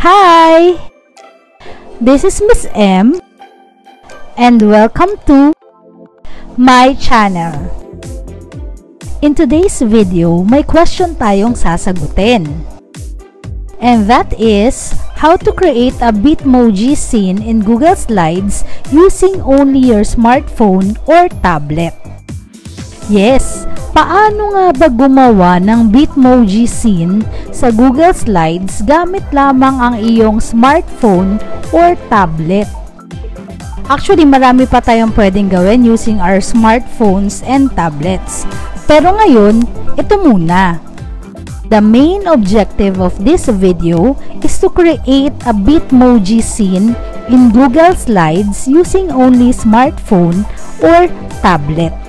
Hi! This is Miss M and welcome to my channel. In today's video, may question tayong sasagutin. And that is, how to create a Bitmoji scene in Google Slides using only your smartphone or tablet. Yes, paano nga ba gumawa ng Bitmoji scene sa Google Slides gamit lamang ang iyong smartphone or tablet? Actually, marami pa tayong pwedeng gawin using our smartphones and tablets. Pero ngayon, ito muna. The main objective of this video is to create a Bitmoji scene in Google Slides using only smartphone or tablet.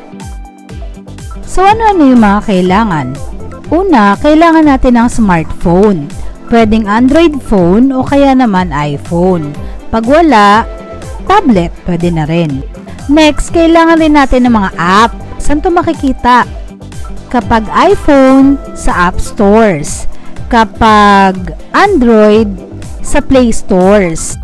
So ano-ano yung mga kailangan? Una, kailangan natin ng smartphone. Pwedeng Android phone o kaya naman iPhone. Pag wala, tablet, pwede na rin. Next, kailangan rin natin ng mga app. Saan to makikita? Kapag iPhone, sa App Stores. Kapag Android, sa Play Stores.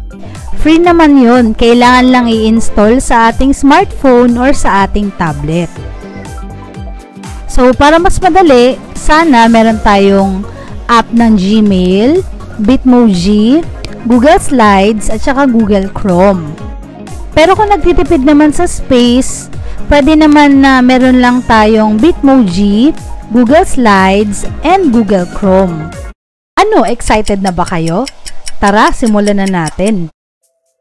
Free naman yun. Kailangan lang i-install sa ating smartphone or sa ating tablet. So, para mas madali, sana meron tayong app ng Gmail, Bitmoji, Google Slides, at saka Google Chrome. Pero kung nagtitipid naman sa space, pwede naman na meron lang tayong Bitmoji, Google Slides, and Google Chrome. Ano, excited na ba kayo? Tara, simulan na natin.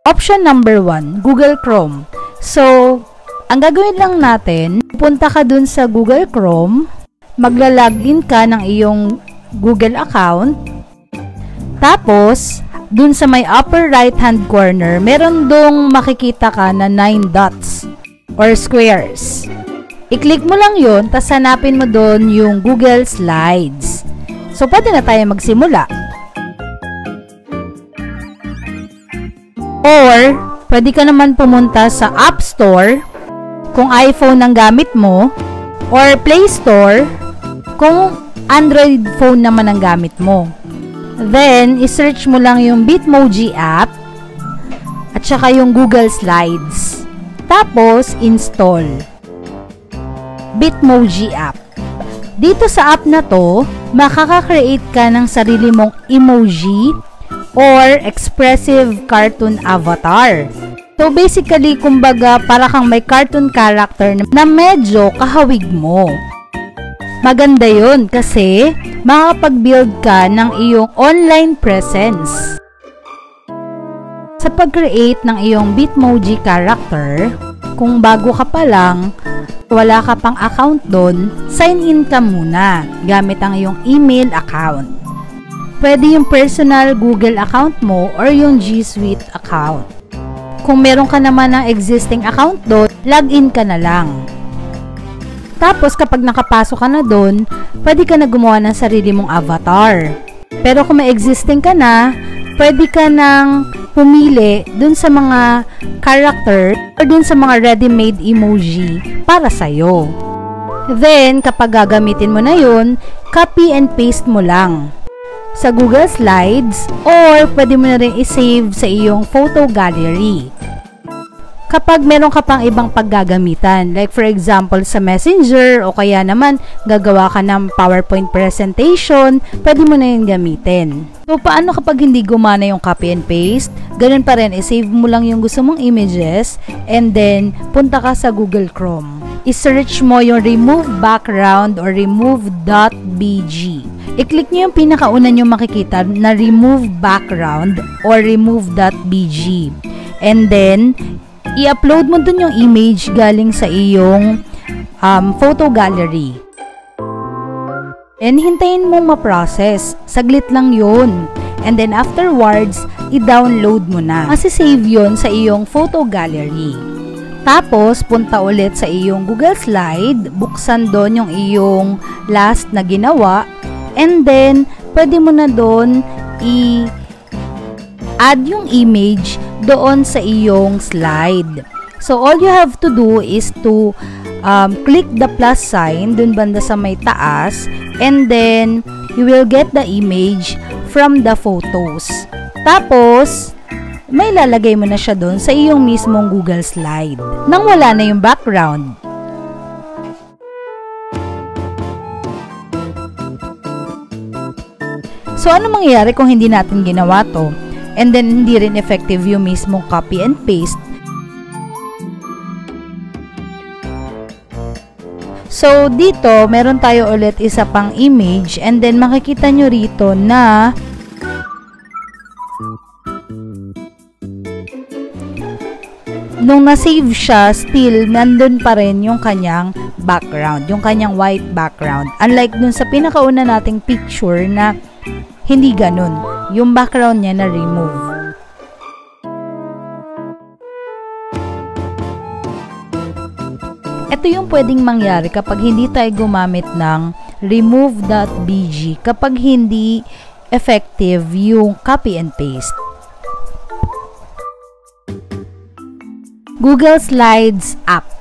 Option number 1, Google Chrome. So, ang gagawin lang natin, punta ka dun sa Google Chrome, magla-login ka ng iyong Google account, tapos, dun sa may upper right hand corner, meron dong makikita ka na 9 dots or squares. I-click mo lang yon tapos hanapin mo doon yung Google Slides. So, pwede na tayo magsimula. Or, pwede ka naman pumunta sa App Store kung iPhone ang gamit mo or Play Store kung Android phone naman ang gamit mo. Then, isearch mo lang yung Bitmoji app at saka yung Google Slides. Tapos, install. Bitmoji app. Dito sa app na to, makaka-create ka ng sarili mong emoji or expressive cartoon avatar. So basically, kumbaga, para kang may cartoon character na medyo kahawig mo. Maganda yon kasi makapag-build ka ng iyong online presence. Sa pag-create ng iyong Bitmoji character, kung bago ka pa lang, wala ka pang account doon, sign in ka muna gamit ang iyong email account. Pwede yung personal Google account mo or yung G Suite account. Kung meron ka naman ng existing account doon, login ka na lang. Tapos kapag nakapasok ka na doon, pwede ka na gumawa ng sarili mong avatar. Pero kung may existing ka na, pwede ka nang pumili dun sa mga character or dun sa mga ready-made emoji para sa'yo. Then, kapag gagamitin mo na yun, copy and paste mo lang sa Google Slides or pwede mo na rin i-save sa iyong photo gallery. Kapag meron ka pang ibang paggagamitan, like for example sa Messenger o kaya naman gagawa ka ng PowerPoint presentation, pwede mo na yun gamitin. So, paano kapag hindi gumana yung copy and paste? Ganun pa rin, i-save mo lang yung gusto mong images and then punta ka sa Google Chrome. I-search mo yung remove background or remove.bg. I-click nyo yung pinakauna nyo makikita na remove background or remove.bg. And then, i-upload mo dun yung image galing sa iyong um, photo gallery. And hintayin mong ma-process. Saglit lang yon. And then afterwards, i-download mo na. Masisave yon sa iyong photo gallery. Tapos, punta ulit sa iyong Google Slide, buksan doon yung iyong last na ginawa, and then, pwede mo na doon i- add yung image doon sa iyong slide. So, all you have to do is to um, click the plus sign dun banda sa may taas and then you will get the image from the photos. Tapos, may lalagay mo na siya doon sa iyong mismong Google Slide nang wala na yung background. So, ano mangyayari kung hindi natin ginawa to? And then, hindi rin effective yung mismong copy and paste So, dito, meron tayo ulit isa pang image and then makikita nyo rito na nung na-save siya, still, nandun pa rin yung kanyang background, yung kanyang white background. Unlike dun sa pinakauna nating picture na hindi ganun. Yung background niya na remove. Ito yung pwedeng mangyari kapag hindi tayo gumamit ng remove.bg kapag hindi effective yung copy and paste. Google Slides app.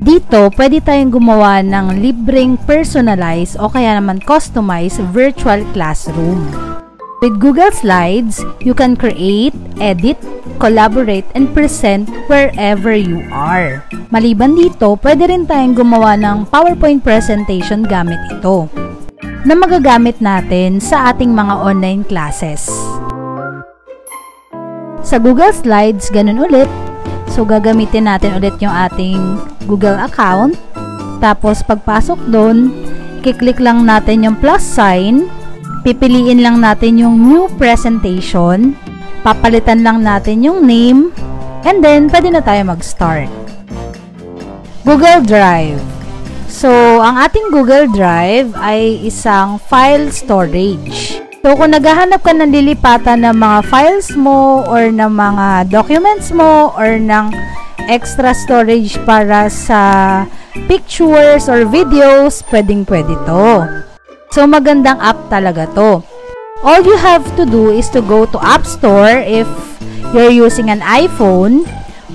Dito, pwede tayong gumawa ng libreng personalized o kaya naman customized virtual classroom. With Google Slides, you can create, edit, collaborate, and present wherever you are. Maliban dito, pwede rin tayong gumawa ng PowerPoint presentation gamit ito na magagamit natin sa ating mga online classes. Sa Google Slides, ganun ulit. So, gagamitin natin ulit yung ating Google account. Tapos, pagpasok doon, kiklik lang natin yung plus sign Pipiliin lang natin yung new presentation. Papalitan lang natin yung name. And then, pwede na tayo mag-start. Google Drive. So, ang ating Google Drive ay isang file storage. So, kung naghahanap ka ng lilipatan ng mga files mo or ng mga documents mo or ng extra storage para sa pictures or videos, pwedeng pwede to. So, magandang app talaga to. All you have to do is to go to App Store if you're using an iPhone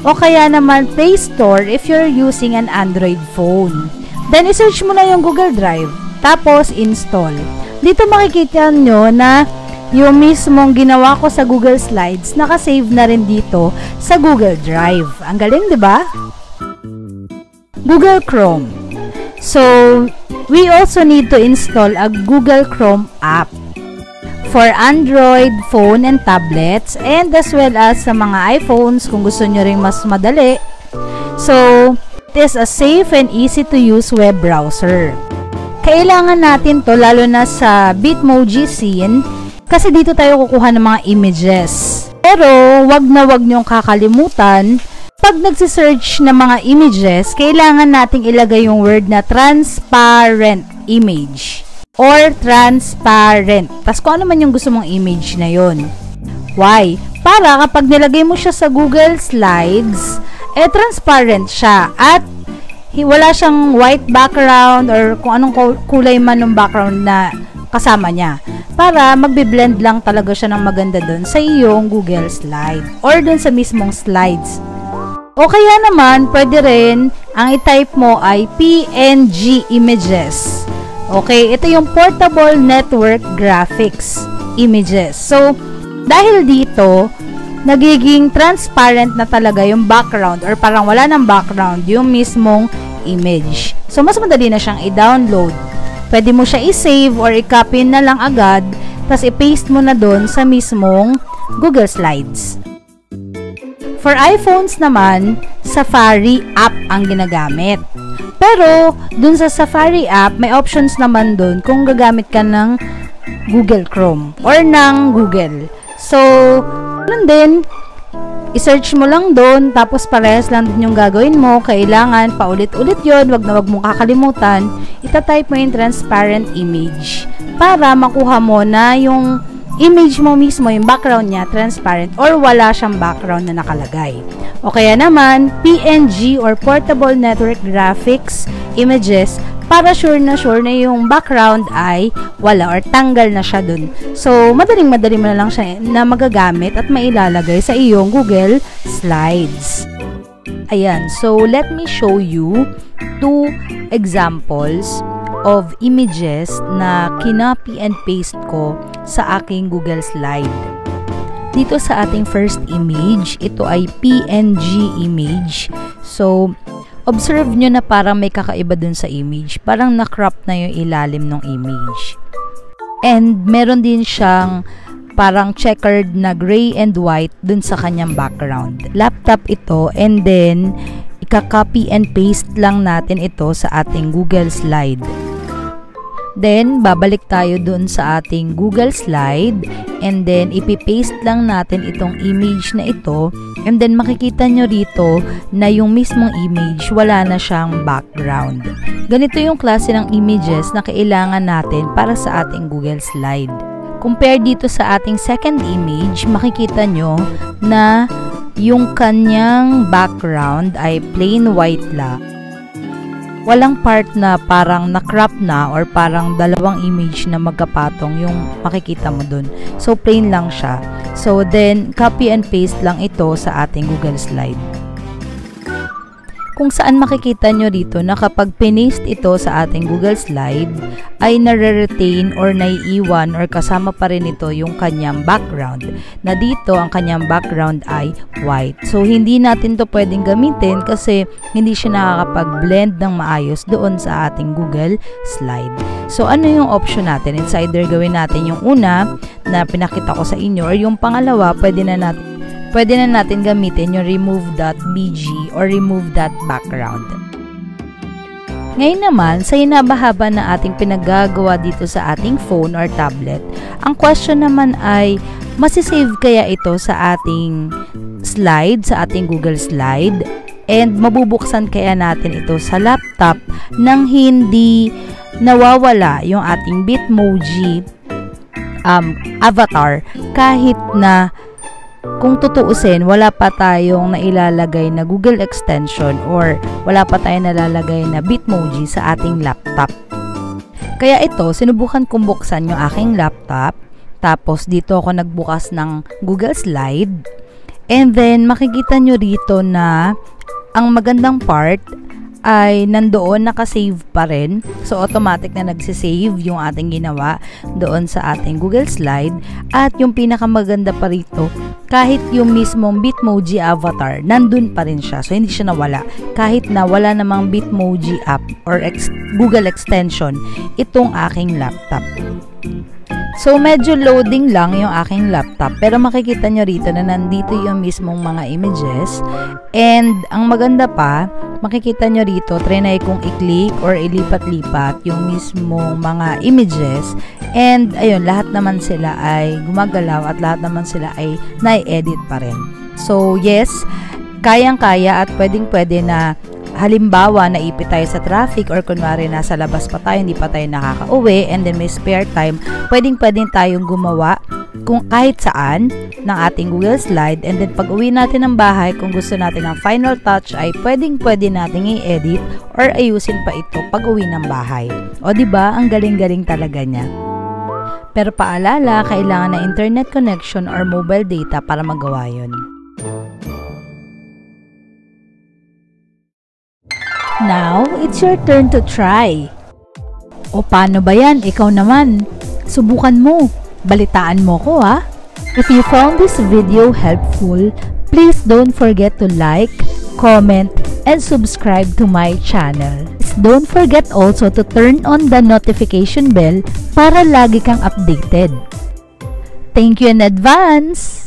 o kaya naman Play Store if you're using an Android phone. Then, isearch mo na yung Google Drive. Tapos, install. Dito makikita nyo na yung mismong ginawa ko sa Google Slides, nakasave na rin dito sa Google Drive. Ang galing, di ba? Google Chrome. So, we also need to install a Google Chrome app for Android phone and tablets and as well as sa mga iPhones kung gusto nyo ring mas madali. So, it is a safe and easy to use web browser. Kailangan natin to lalo na sa Bitmoji scene kasi dito tayo kukuha ng mga images. Pero, wag na wag nyong kakalimutan pag nagsisearch ng mga images, kailangan nating ilagay yung word na transparent image or transparent. Tapos kung ano man yung gusto mong image na yon. Why? Para kapag nilagay mo siya sa Google Slides, eh transparent siya at wala siyang white background or kung anong kulay man ng background na kasama niya. Para magbe-blend lang talaga siya ng maganda doon sa iyong Google Slide or doon sa mismong slides o kaya naman, pwede rin, ang i-type mo ay PNG images. Okay, ito yung Portable Network Graphics images. So, dahil dito, nagiging transparent na talaga yung background or parang wala ng background yung mismong image. So, mas madali na siyang i-download. Pwede mo siya i-save or i-copy na lang agad, tapos i-paste mo na doon sa mismong Google Slides. For iPhones naman, Safari app ang ginagamit. Pero, dun sa Safari app, may options naman dun kung gagamit ka ng Google Chrome or ng Google. So, nun din, i-search mo lang doon, tapos parehas lang din yung gagawin mo. Kailangan, paulit-ulit yon wag na wag mong kakalimutan. Ita-type mo yung transparent image para makuha mo na yung image mo mismo, yung background niya, transparent or wala siyang background na nakalagay. O kaya naman, PNG or Portable Network Graphics images para sure na sure na yung background ay wala or tanggal na siya dun. So, madaling madali mo na lang siya na magagamit at mailalagay sa iyong Google Slides. Ayan, so let me show you two examples of images na kinopy and paste ko sa aking Google Slide. Dito sa ating first image, ito ay PNG image. So, observe nyo na parang may kakaiba dun sa image. Parang na-crop na yung ilalim ng image. And meron din siyang parang checkered na gray and white dun sa kanyang background. Laptop ito and then ika-copy and paste lang natin ito sa ating Google Slide. Then, babalik tayo dun sa ating Google Slide and then ipipaste lang natin itong image na ito and then makikita nyo rito na yung mismong image wala na siyang background. Ganito yung klase ng images na kailangan natin para sa ating Google Slide. Compare dito sa ating second image, makikita nyo na yung kanyang background ay plain white lang walang part na parang na-crop na or parang dalawang image na magkapatong yung makikita mo dun. So, plain lang siya. So, then, copy and paste lang ito sa ating Google Slide kung saan makikita nyo dito na kapag pinaste ito sa ating Google Slide, ay nare-retain or naiiwan or kasama pa rin ito yung kanyang background. Na dito, ang kanyang background ay white. So, hindi natin to pwedeng gamitin kasi hindi siya nakakapag-blend ng maayos doon sa ating Google Slide. So, ano yung option natin? It's either gawin natin yung una na pinakita ko sa inyo or yung pangalawa, pwede na natin pwede na natin gamitin yung remove.bg or remove.background. Ngayon naman, sa hinabahaba na ating pinagagawa dito sa ating phone or tablet, ang question naman ay, masisave kaya ito sa ating slide, sa ating Google Slide, and mabubuksan kaya natin ito sa laptop nang hindi nawawala yung ating Bitmoji um, avatar kahit na kung tutuusin, wala pa tayong nailalagay na Google extension or wala pa tayong nalalagay na Bitmoji sa ating laptop. Kaya ito, sinubukan kong buksan yung aking laptop. Tapos dito ako nagbukas ng Google Slide. And then makikita nyo rito na ang magandang part ay nandoon nakasave pa rin. So, automatic na nagsisave yung ating ginawa doon sa ating Google Slide. At yung pinakamaganda pa rito, kahit yung mismong Bitmoji avatar, nandun pa rin siya. So, hindi siya nawala. Kahit na wala namang Bitmoji app or ex Google extension, itong aking laptop. So, medyo loading lang yung aking laptop. Pero makikita nyo rito na nandito yung mismong mga images. And, ang maganda pa, makikita nyo rito, trinay kong i-click or ilipat-lipat yung mismong mga images. And, ayun, lahat naman sila ay gumagalaw at lahat naman sila ay na-edit pa rin. So, yes, kayang-kaya at pwedeng-pwede na halimbawa naipit tayo sa traffic or kunwari nasa labas pa tayo, hindi pa tayo nakaka-uwi and then may spare time, pwedeng pwedeng tayong gumawa kung kahit saan ng ating Google Slide and then pag uwi natin ng bahay, kung gusto natin ng final touch ay pwedeng pwede nating i-edit or ayusin pa ito pag uwi ng bahay. O ba diba, ang galing-galing talaga niya. Pero paalala, kailangan na internet connection or mobile data para magawa yon. Now, it's your turn to try. O paano ba yan? Ikaw naman. Subukan mo. Balitaan mo ko ha. If you found this video helpful, please don't forget to like, comment, and subscribe to my channel. Don't forget also to turn on the notification bell para lagi kang updated. Thank you in advance!